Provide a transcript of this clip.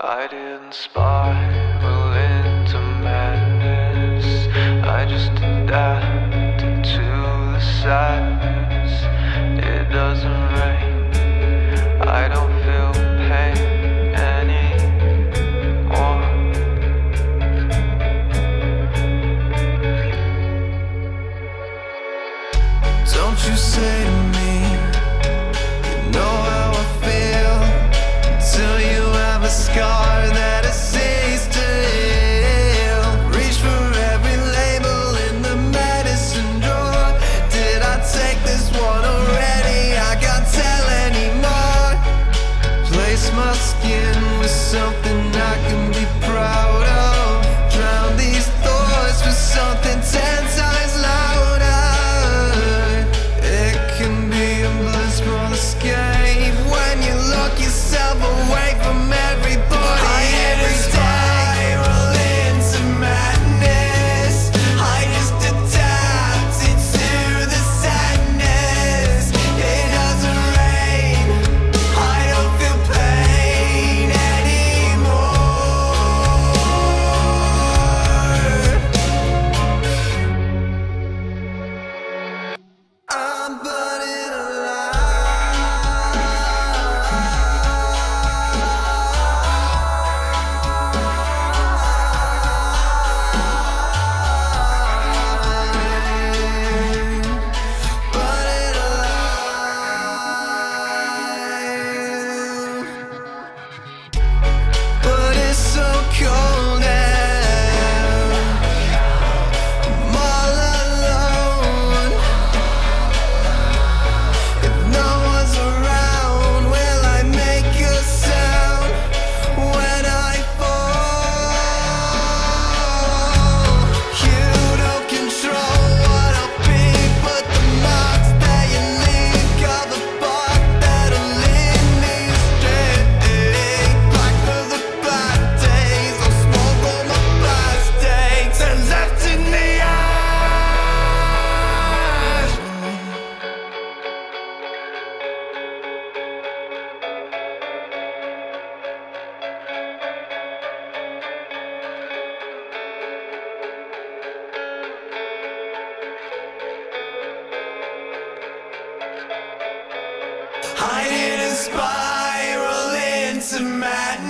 I didn't spiral into madness. I just adapted to the sadness. It doesn't rain. I don't feel pain anymore. Don't you say Sliding and spiral into madness.